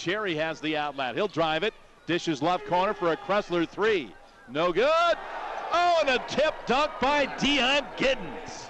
Cherry has the outlet. He'll drive it. Dishes left corner for a Cressler three. No good. Oh, and a tip dunk by Deion Giddens.